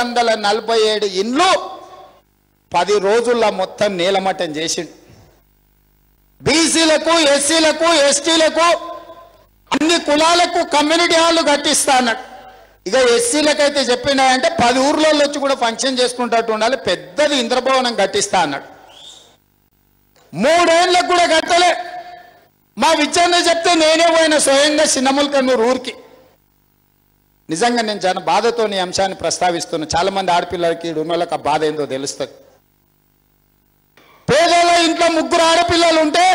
వందల నలభై ఏడు ఇండ్లు పది రోజుల్లో మొత్తం నీలమట్టం చేసిండు. బీసీలకు ఎస్సీలకు ఎస్టీలకు అన్ని కులాలకు కమ్యూనిటీ హాల్ కట్టిస్తా ఇక ఎస్సీలకైతే చెప్పిండే పది ఊర్లలో వచ్చి కూడా ఫంక్షన్ చేసుకుంటట్టు ఉండాలి పెద్దది ఇంద్రభవనం కట్టిస్తా అన్నాడు మూడేళ్ళకు కూడా కట్టలే. మా విచారణ చెప్తే నేనే పోయిన స్వయంగా చిన్నములకన్నూరు ఊరికి. నిజంగా నేను చాలా బాధతో ఈ అంశాన్ని ప్రస్తావిస్తున్నా. చాలామంది ఆడపిల్లలకి ఈడ ఉన్న వాళ్ళకి ఆ బాధ ఏందో తెలుస్తుంది. పేదల ఇంట్లో ముగ్గురు ఆడపిల్లలు ఉంటే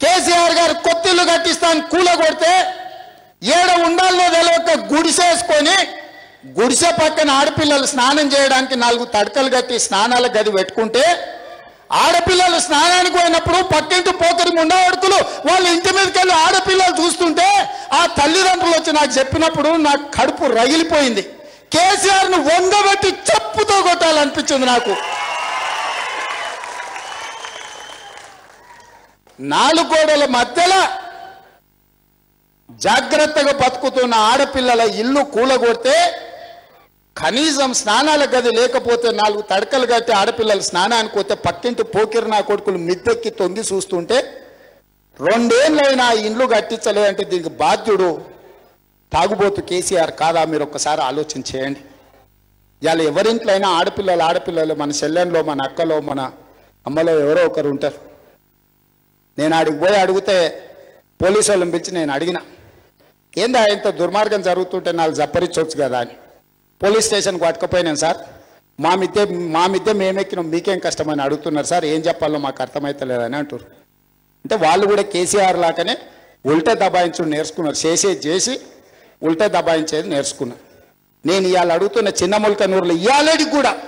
కేసీఆర్ గారు కొత్తిల్లు కట్టిస్తాను కూలగొడితే ఏడ ఉండాలో తెలియక గుడిసేసుకొని గుడిసె పక్కన ఆడపిల్లలు స్నానం చేయడానికి నాలుగు తడకలు కట్టి స్నానాల గది పెట్టుకుంటే ఆడపిల్లలు స్నానానికి పోయినప్పుడు పక్కింటి పోకరి ముండవడుకులు వాళ్ళ ఇంటి మీదకి వెళ్ళి ఆడపిల్లలు చూస్తుంటే ఆ తల్లిదండ్రులు వచ్చి నాకు చెప్పినప్పుడు నాకు కడుపు రగిలిపోయింది. కేసీఆర్ను వంగబెట్టి చెప్పుతో కొట్టాలనిపించింది నాకు. నాలుగు గోడల మధ్యలో జాగ్రత్తగా బతుకుతున్న ఆడపిల్లల ఇల్లు కూలగొడితే కనీసం స్నానాల గది లేకపోతే నాలుగు తడకలు కట్టి ఆడపిల్లలు స్నానానికి పోతే పక్కింటి పోకిరి నా కొడుకులు మిద్దెక్కి తొంగి చూస్తుంటే రెండేళ్ళైనా ఇండ్లు కట్టించలేదంటే దీనికి బాధ్యుడు తాగుబోతు కేసీఆర్ కాదా? మీరు ఒక్కసారి ఆలోచన చేయండి. ఇవాళ ఎవరింట్లో అయినా ఆడపిల్లలు ఆడపిల్లలు మన చెల్లెంలో మన అక్కలో మన అమ్మలో ఎవరో ఒకరు ఉంటారు. నేను ఆడికి పోయి అడిగితే పోలీసు వాళ్ళని పిలిచి నేను అడిగిన ఏందా ఇంత దుర్మార్గం జరుగుతుంటే నాకు జప్పరించవచ్చు కదా అని. పోలీస్ స్టేషన్కి పట్టుకుపోయినాను సార్. మా మిద్దె మా మిద్దె మేమెక్కినాం. మీకేం కష్టమని అడుగుతున్నారు సార్. ఏం చెప్పాలో మాకు అర్థమవుతలేదని అంటారు అంటే వాళ్ళు కూడా కేసీఆర్ లాగానే ఉల్టే దబాయించుడు నేర్చుకున్నారు. చేసేది చేసి ఉల్టే దబాయించేది నేర్చుకున్నారు నేను ఇవాళ అడుగుతున్న చిన్న ముల్కనూరులో ఇవాళకి కూడా.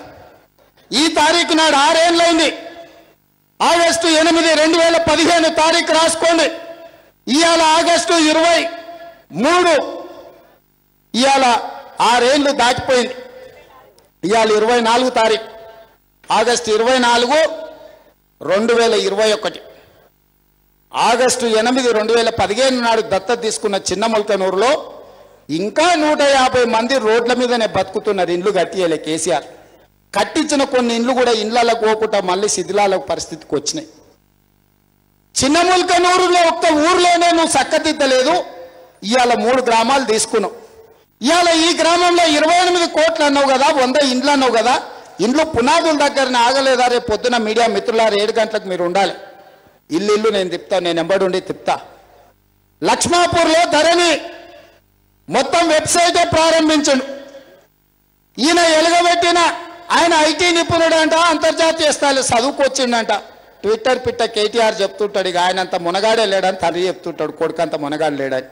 ఈ తారీఖు నాడు ఆరేళ్ళైంది ఆగస్టు ఎనిమిది రెండు వేల పదిహేను తారీఖు రాసుకోండి. ఇవాళ ఆగస్టు ఇరవై మూడు. ఇవాళ ఆరేళ్ళు దాటిపోయింది. ఇవాళ ఇరవై నాలుగు తారీఖు. ఆగస్టు ఇరవై నాలుగు రెండు వేల ఇరవై ఒకటి. ఆగస్టు ఎనిమిది రెండు వేల పదిహేను నాడు దత్తత తీసుకున్న చిన్న మొలకనూరులో ఇంకా నూట యాభై మంది రోడ్ల మీదనే బతుకుతున్నారు ఇండ్లు కట్టియలే కేసీఆర్. కట్టించిన కొన్ని ఇండ్లు కూడా ఇండ్లకు పోకుండా మళ్ళీ శిథిలాల పరిస్థితికి వచ్చినాయి. చిన్న ముల్కనూరులో ఒక్క ఊర్లోనే నువ్వు చక్కదిద్దలేదు. ఇవాళ మూడు గ్రామాలు తీసుకున్నావు. ఇవాళ ఈ గ్రామంలో ఇరవై ఎనిమిది కోట్లు అన్నావు కదా వంద ఇండ్లు అన్నావు కదా ఇండ్లు పునాదుల దగ్గరనే ఆగలేదా? రేపు పొద్దున మీడియా మిత్రులారు ఏడు గంటలకు మీరు ఉండాలి. ఇల్లు ఇల్లు నేను తిప్తా నేను ఎంబడి ఉండి తిప్తా లక్ష్మాపూర్లో ధరణి మొత్తం వెబ్సైటే ప్రారంభించను. ఈయన ఎలుగబెట్టిన ఆయన ఐటీ నిపుణుడు అంట అంతర్జాతీయ స్థాయిలో చదువుకొచ్చిండంట. ట్విట్టర్ పిట్ట కేటీఆర్ చెప్తుంటాడు ఇక ఆయన అంత మునగాడే లేడని తల్లి చెప్తుంటాడు కొడుకంత మునగాడు లేడని.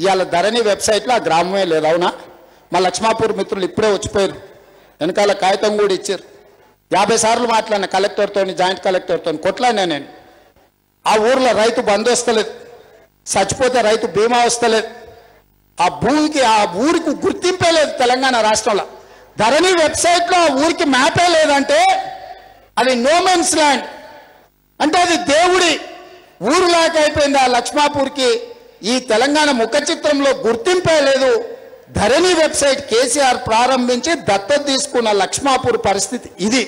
ఇవాళ ధరణి వెబ్సైట్లో ఆ గ్రామమే లేదు అవునా? మా లక్ష్మాపూర్ మిత్రులు ఇప్పుడే వచ్చిపోయారు వెనకాల కాగితం కూడా ఇచ్చారు. యాభై సార్లు మాట్లాడిన కలెక్టర్తో జాయింట్ కలెక్టర్తో కొట్లాడినా నేను. ఆ ఊర్లో రైతు బంద్ వస్తలేదు. చచ్చిపోతే రైతు బీమా వస్తలేదు. ఆ భూమికి ఆ ఊరికి గుర్తింపే లేదు తెలంగాణ రాష్ట్రంలో. ధరణి వెబ్సైట్లో ఆ ఊరికి మ్యాపే లేదంటే అది నోమెన్స్ ల్యాండ్. అంటే అది దేవుడి. ఊరులాగా అయిపోయింది ఆ లక్ష్మాపూర్కి ఈ తెలంగాణ ముఖ చిత్రంలో గుర్తింపే లేదు. ధరణి వెబ్సైట్ కేసీఆర్ ప్రారంభించి దత్తత తీసుకున్న లక్ష్మాపూర్ పరిస్థితి ఇది.